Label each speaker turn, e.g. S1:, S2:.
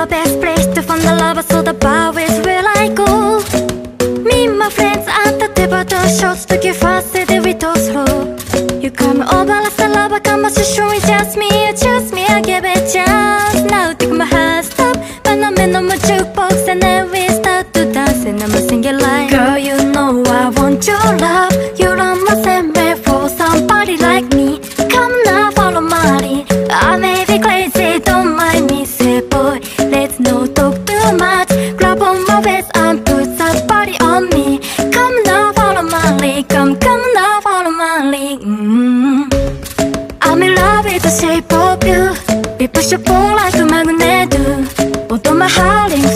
S1: the best place to find a lover So the bar is where I go. Me and my friends at the table The shots to give fast The we talk slow You come over as a lover come on, just me, just me I give it chance Now. Take my hand, stop But I'm in my jukebox and then we i'm put a body on me. Come now, follow my lead. Come, come now, follow my lead. Mm. I'm in love with the shape of you. We push and pull like a magnet do. Although my heart is